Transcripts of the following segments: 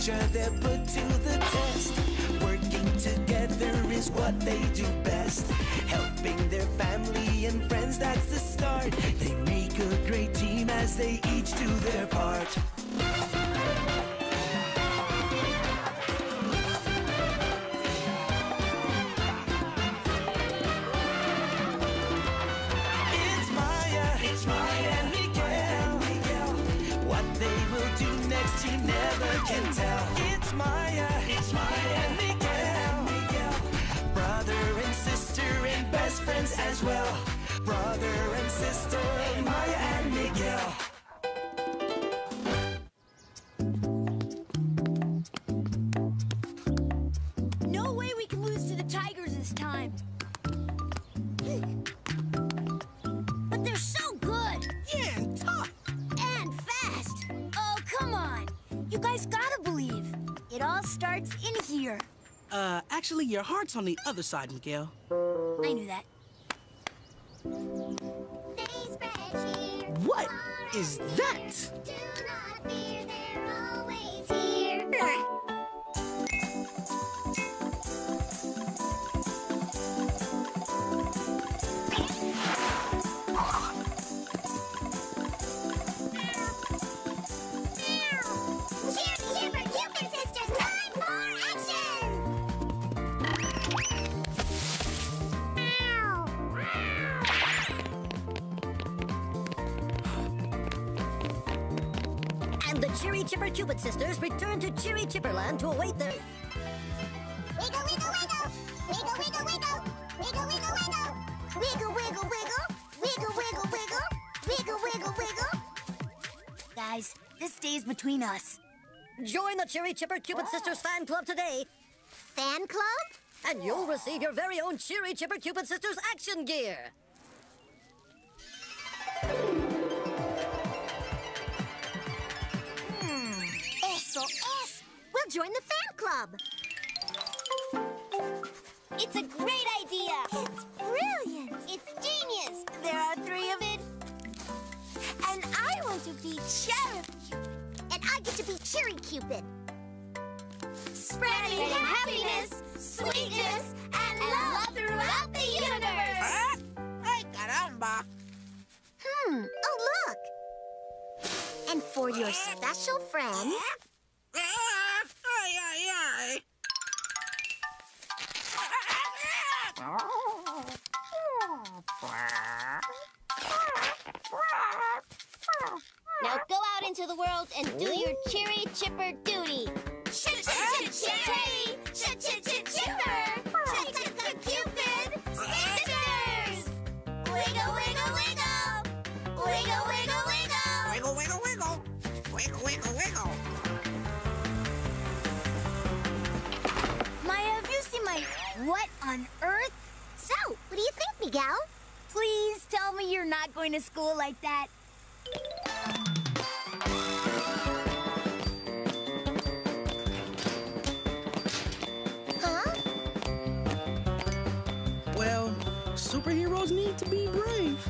nature they're put to the test. Working together is what they do best. Helping their family and friends, that's the start. They make a great team as they each do their part. As well. Brother and sister, Maya and Miguel. No way we can lose to the Tigers this time. But they're so good. Yeah, and tough. And fast. Oh, come on. You guys gotta believe. It all starts in here. Uh, actually, your heart's on the other side, Miguel. I knew that. Is that? The Cheery Chipper Cupid sisters return to Cheery Chipperland to await their... Wiggle, wiggle, wiggle. Wiggle, wiggle, wiggle. Wiggle, wiggle, wiggle. Wiggle, wiggle, wiggle. Wiggle, wiggle, wiggle. Wiggle, wiggle, wiggle. Guys, this stays between us. Join the Cheery Chipper Cupid sisters fan club today, Fan club? and you'll receive your very own Cheery Chipper Cupid sisters action gear. Join the fan club. It's a great idea. It's brilliant. It's genius. There are three of it. And I want to be Sheriff Cupid. And I get to be Cherry Cupid. Spreading happiness, sweetness, and love throughout the universe. Huh? Ay, caramba. Hmm. Oh, look. And for your special friend, into the world and do your cheery chipper duty. Chip, chip, chip, cherry, chip, chip, chip, chipper, chip, chip, chip, cupid, sisters. Wiggle, wiggle, wiggle, wiggle, wiggle, wiggle. Wiggle, wiggle, wiggle. Wiggle, wiggle, wiggle. Maya, have you seen my what on earth? So, what do you think, Miguel? Please tell me you're not going to school like that. Superheroes need to be brave.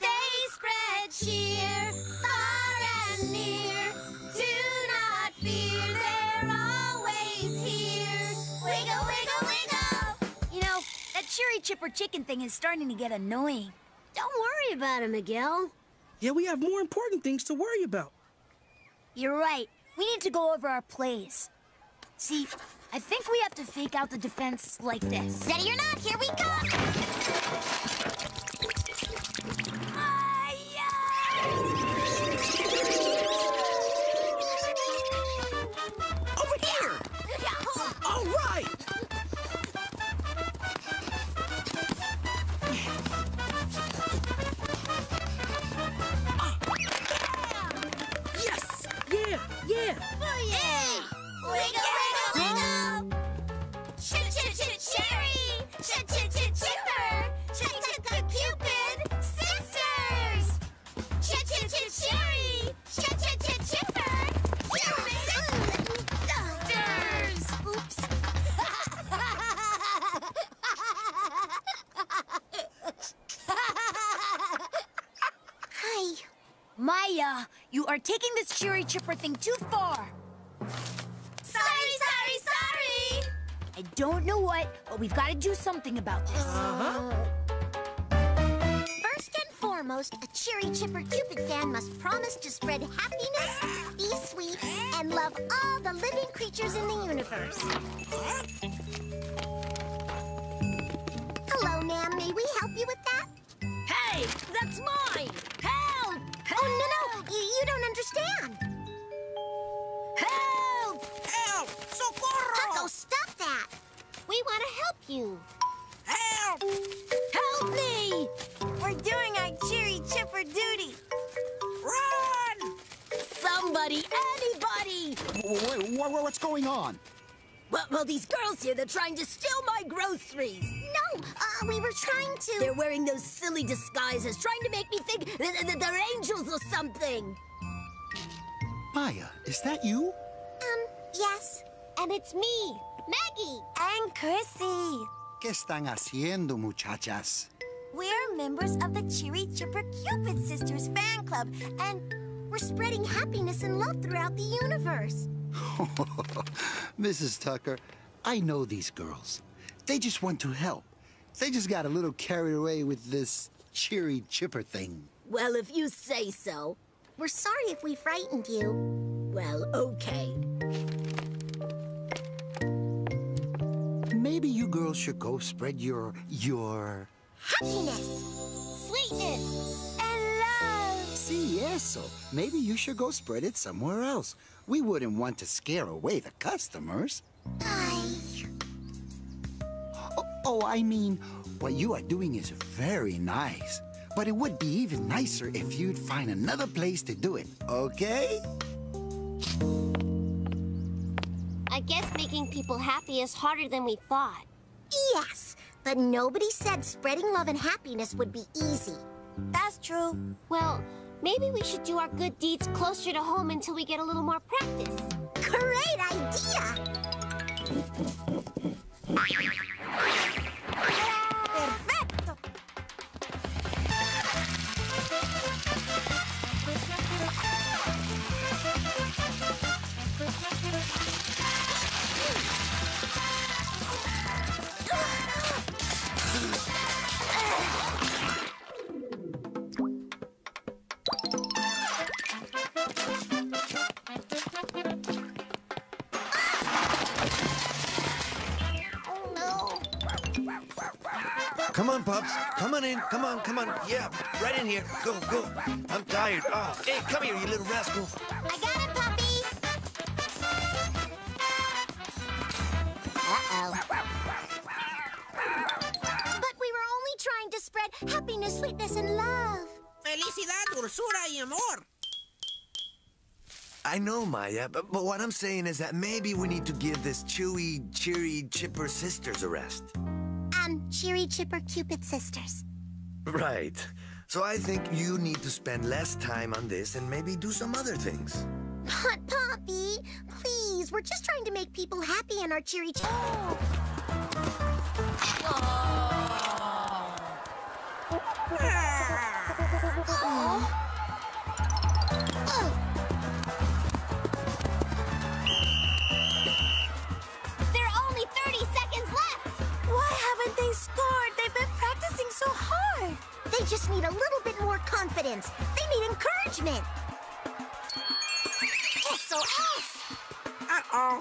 They spread cheer far and near. Do not fear, they're always here. Wiggle, wiggle, wiggle. You know, that cherry chipper chicken thing is starting to get annoying. Don't worry about it, Miguel. Yeah, we have more important things to worry about. You're right. We need to go over our plays. See, I think we have to fake out the defense like this. Ready or not, here we go. Are taking this cheery chipper thing too far. Sorry, sorry, sorry! I don't know what, but we've got to do something about this. Uh-huh. First and foremost, a Cheery Chipper Cupid fan must promise to spread happiness, be sweet, and love all the living creatures in the universe. Hello, ma'am. May we help you with that? You understand. Help! Help! Socorro! Paco, stop that. We want to help you. Help! Help me! We're doing our Cheery Chipper duty. Run! Somebody, anybody! Wait, what's going on? Well, well, these girls here, they're trying to steal my groceries. No, uh, we were trying to. They're wearing those silly disguises, trying to make me think that, that they're angels or something. Maya, is that you? Um, yes. And it's me, Maggie. And Chrissy. ¿Qué están haciendo, muchachas? We're members of the Cheery Chipper Cupid Sisters fan club, and we're spreading happiness and love throughout the universe. Mrs. Tucker, I know these girls. They just want to help. They just got a little carried away with this cheery chipper thing. Well, if you say so. We're sorry if we frightened you. Well, okay. Maybe you girls should go spread your your Happiness, sweetness, and love. See, eso. Maybe you should go spread it somewhere else. We wouldn't want to scare away the customers. Ay. Oh, oh, I mean, what you are doing is very nice. But it would be even nicer if you'd find another place to do it, okay? I guess making people happy is harder than we thought. Yes, but nobody said spreading love and happiness would be easy. That's true. Well, maybe we should do our good deeds closer to home until we get a little more practice. Great idea! Come on. Yeah, right in here. Go, go. I'm tired. Oh, hey, come here, you little rascal. I got it, puppy! Uh-oh. But we were only trying to spread happiness, sweetness, and love. Felicidad, dulzura y amor. I know, Maya, but, but what I'm saying is that maybe we need to give this chewy, cheery, chipper sisters a rest. Um, Cheery Chipper Cupid Sisters. Right. So I think you need to spend less time on this and maybe do some other things. But, Poppy, please, we're just trying to make people happy in our Cheery Chipper. There so hard! They just need a little bit more confidence. They need encouragement. SOS! Uh-oh.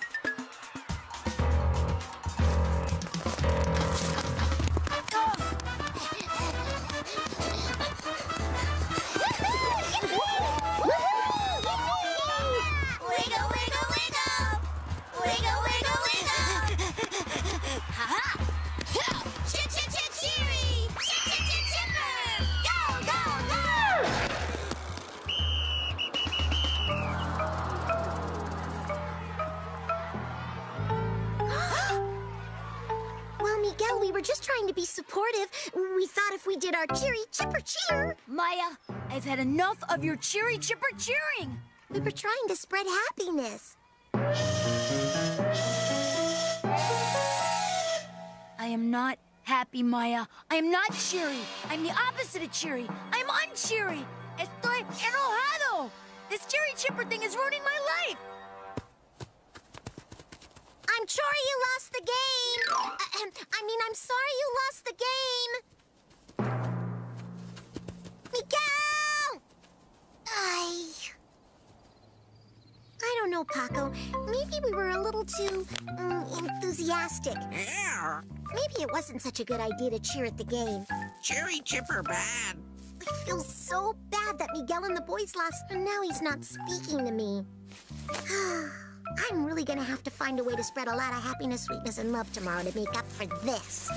I've had enough of your cheery chipper cheering. we were trying to spread happiness. I am not happy, Maya. I am not cheery. I'm the opposite of cheery. I'm uncheery. Estoy enojado! This cheery chipper thing is ruining my life! I'm sorry you lost the game. Uh, I mean, I'm sorry you lost the game. I. I don't know, Paco. Maybe we were a little too mm, enthusiastic. Yeah, Maybe it wasn't such a good idea to cheer at the game. cheery chipper bad. I feel so bad that Miguel and the boys lost, and now he's not speaking to me. I'm really gonna have to find a way to spread a lot of happiness, sweetness, and love tomorrow to make up for this.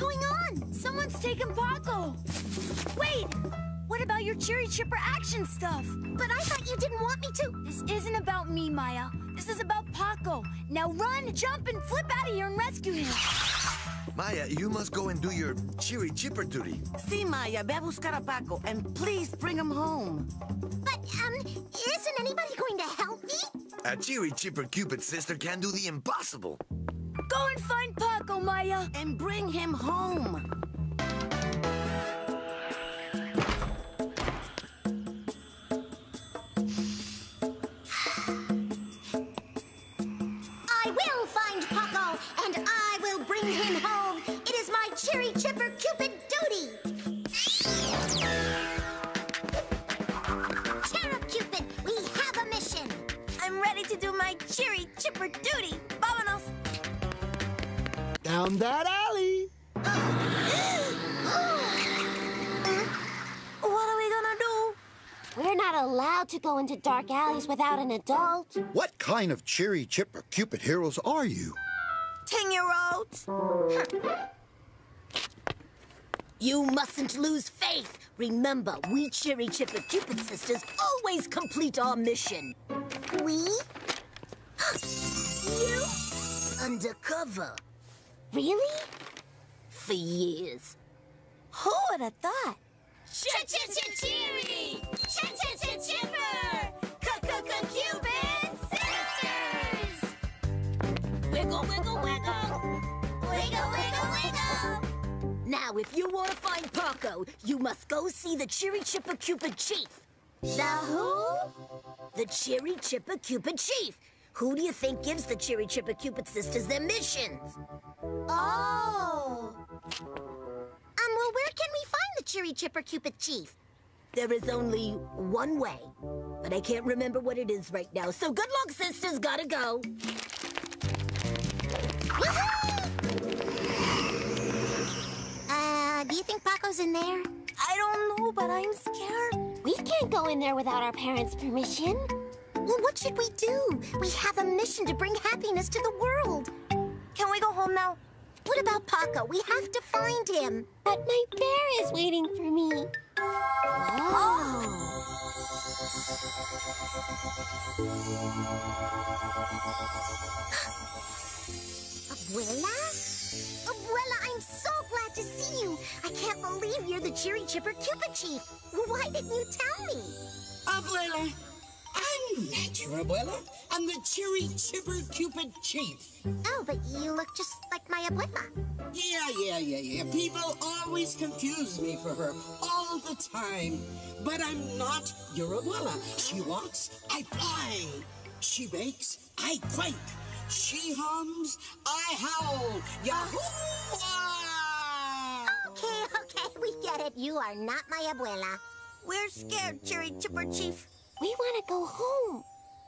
Going on? Someone's taken Paco! Wait! What about your cheery chipper action stuff? But I thought you didn't want me to. This isn't about me, Maya. This is about Paco. Now run, jump, and flip out of here and rescue him. Maya, you must go and do your cheery chipper duty. See, Maya, ve a buscar a Paco, and please bring him home. But, um, isn't anybody going to help me? A cheery chipper Cupid sister can do the impossible. Go and find Paco, Maya. And bring him home. I will find Paco, and I will bring him home. It is my cheery chipper Cupid duty. Cherub Cupid, we have a mission. I'm ready to do my cheery chipper duty. Vámonos. Down that alley. What are we gonna do? We're not allowed to go into dark alleys without an adult. What kind of cheery chipper Cupid heroes are you? Ten-year-olds. You mustn't lose faith. Remember, we Cheery Chipper Cupid sisters always complete our mission. We? You? Undercover. Really? For years. Who would have thought? Ch-ch-ch-cheery! Ch-ch-ch-chipper! C-c-c-cupid sisters! Wiggle, wiggle, wiggle. Wiggle, wiggle, wiggle! Now, if you want to find Paco, you must go see the Cheery Chipper Cupid Chief. The who? The Cheery Chipper Cupid Chief. Who do you think gives the Cheery Chipper Cupid sisters their missions? Oh! Um, well, where can we find the Cheery Chipper Cupid Chief? There is only one way, but I can't remember what it is right now. So good luck, sisters. Gotta go. Uh, do you think Paco's in there? I don't know, but I'm scared. We can't go in there without our parents' permission. Well, what should we do? We have a mission to bring happiness to the world. Can we go home now? What about Paco? We have to find him. But my bear is waiting for me. Oh. Abuela? Abuela, I'm so glad to see you. I can't believe you're the Cheery Chipper Cupid Chief. Why didn't you tell me? Abuela, I'm not your abuela. I'm the cheery chipper Cupid chief. Oh, but you look just like my abuela. Yeah, yeah, yeah, yeah. People always confuse me for her all the time. But I'm not your abuela. She walks, I fly. She bakes, I quake. She hums, I howl. Yahoo! Okay, okay, we get it. You are not my abuela. We're scared, Cheery Chipper Chief. We want to go home.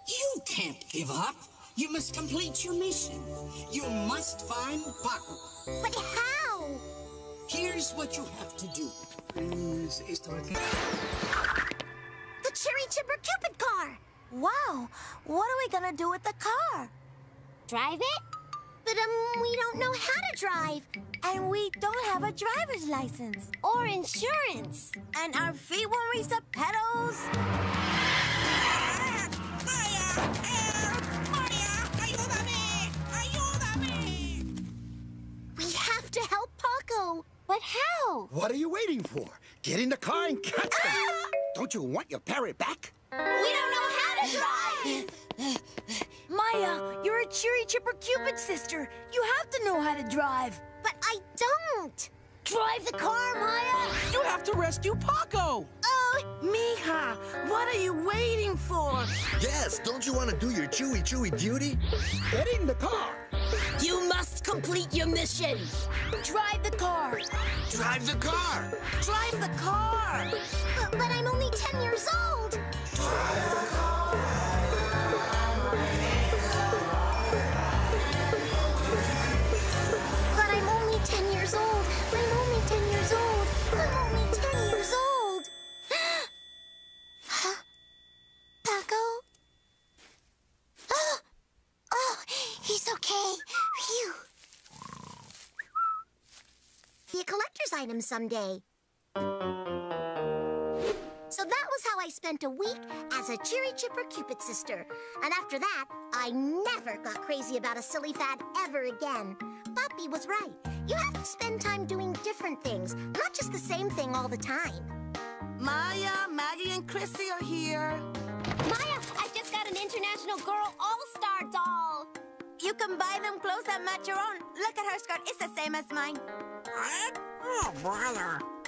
You can't give up. You must complete your mission. You must find Paco. But how? Here's what you have to do. The Cheery Chipper Cupid car. Wow, what are we gonna do with the car? Drive it? But, um, we don't know how to drive. And we don't have a driver's license. Or insurance? And our feet won't reach the pedals. We have to help Paco. But But how? What are you waiting for? Get in the car and catch them. Don't you want your parrot back? We don't know how to drive. Maya, you're a Cheery Chipper Cupid sister. You have to know how to drive. But I don't. Drive the car, Maya. You have to rescue Paco. Oh, Mija, what are you waiting for? Yes, don't you want to do your chewy chewy duty? Get in the car. You must complete your mission. Drive the car. Drive the car. Drive the car. but, but I'm only 10 years old. But a collector's someday. So that was how I spent a week as a Cheery Chipper Cupid sister. And after that, I never got crazy about a silly fad ever again. Poppy was right. You have to spend time doing different things, not just the same thing all the time. Maya, Maggie, and Chrissy are here. Maya, I just got an International Girl All-Star doll. You can buy them clothes that match your own. Look at her skirt. It's the same as mine. Oh, brother.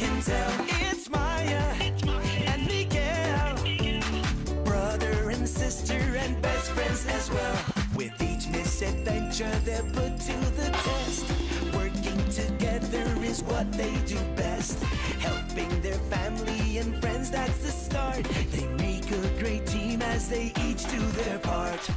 can tell it's Maya, it's Maya. and Miguel, brother and sister and best friends as well. With each misadventure they're put to the test. Working together is what they do best. Helping their family and friends, that's the start. They make a great team as they each do their part.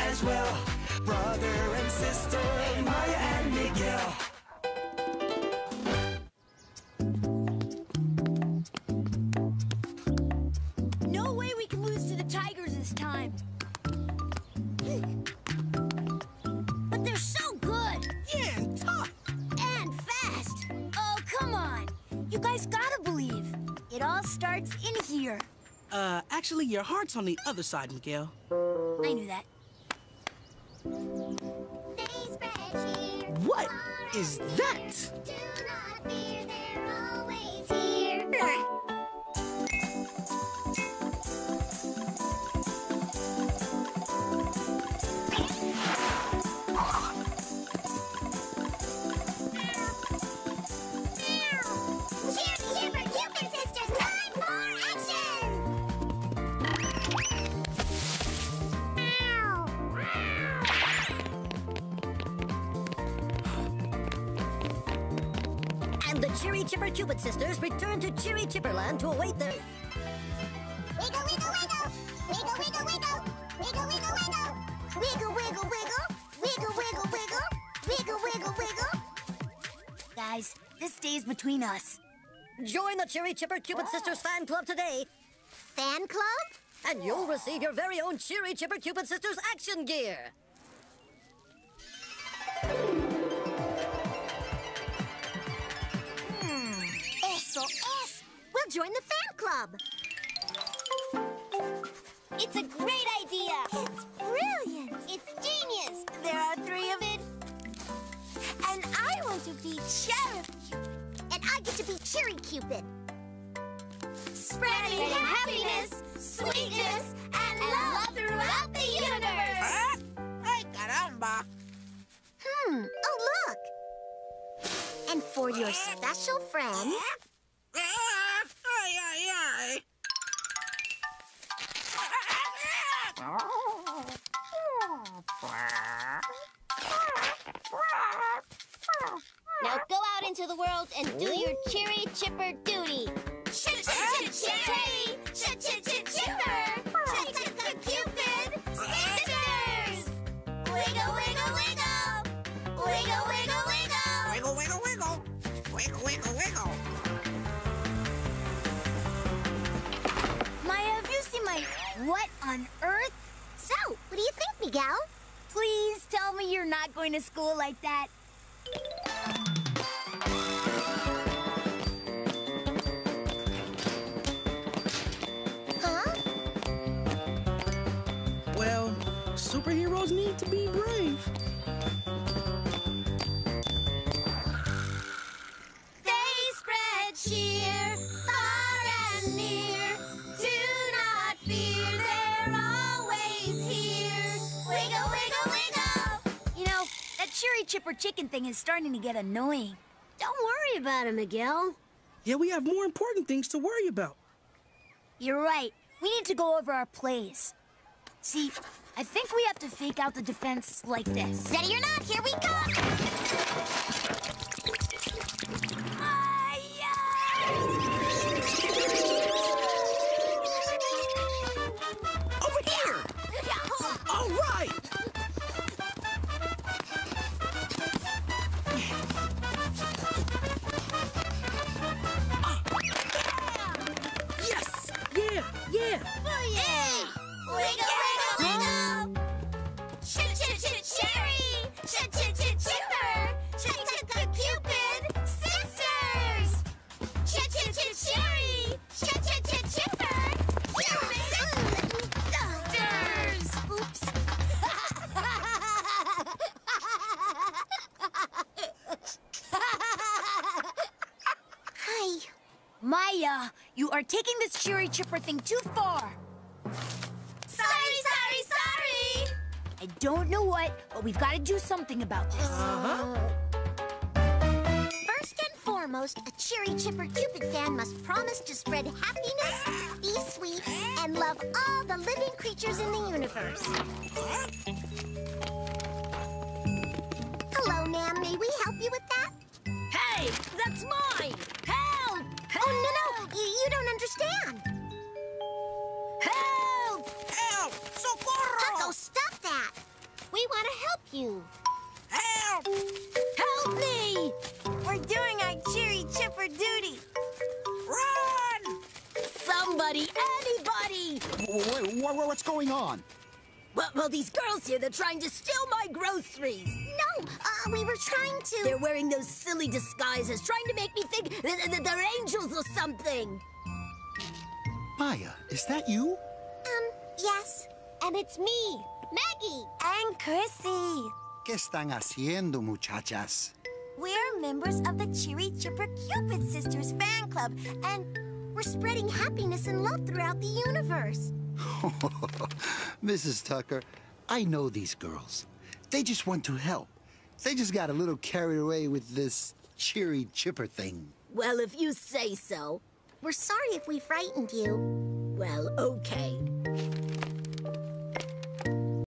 As well. Brother and sister, Maya and Miguel. No way we can lose to the Tigers this time. But they're so good. Yeah, and tough. And fast. Oh, come on. You guys gotta believe. It all starts in here. Uh, actually, your heart's on the other side, Miguel. I knew that. They spread cheer. What is that? Cupid sisters return to Cheery Chipperland to await their. Wiggle, wiggle, wiggle. Wiggle, wiggle, wiggle. Wiggle, wiggle, wiggle. Wiggle, wiggle, wiggle. Wiggle, wiggle, wiggle. Wiggle, wiggle, wiggle. Guys, this stays between us. Join the Cheery Chipper Cupid Sisters fan club today, Fan club? and you'll receive your very own Cheery Chipper Cupid Sisters action gear. Es. We'll join the fan club. It's a great idea. It's brilliant. It's genius. There are three of it. And I want to be Sheriff Cupid. And I get to be Cherry Cupid. Spreading, happiness, sweetness, and love throughout the universe. Ay, caramba. Hmm. Oh, look. And for your special friend, Now go out into the world and do your cheery chipper duty. Chip, chip, chip, cherry, chip, chip, chip, chipper, going to school like that. Chipper chicken thing is starting to get annoying. Don't worry about it, Miguel. Yeah, we have more important things to worry about. You're right. We need to go over our plays. See, I think we have to fake out the defense like this. Ready or not, here we go. This cheery chipper thing too far. Sorry, sorry, sorry! I don't know what, but we've got to do something about this. First and foremost, a Cheery Chipper Cupid fan must promise to spread happiness, be sweet, and love all the living creatures in the universe. Hello, ma'am. May we help you with that? Hey, that's mine! You, you don't understand. Help! Help! Socorro! Tucko, stop that. We want to help you. Help! Help me! We're doing our cheery Chipper duty. Run! Somebody, anybody! Wait, what's going on? Well, well, these girls here, they're trying to steal my groceries. No, uh, we were trying to. They're wearing those silly disguises, trying to make me think that, that they're angels or something. Maya, is that you? Um, yes. And it's me. Maggie. And Chrissy. ¿Qué están haciendo, muchachas? We're members of the Cheery Chipper Cupid Sisters fan club, and We're spreading happiness and love throughout the universe. Mrs. Tucker, I know these girls. They just want to help. They just got a little carried away with this cheery chipper thing. Well, if you say so. We're sorry if we frightened you. Well, okay.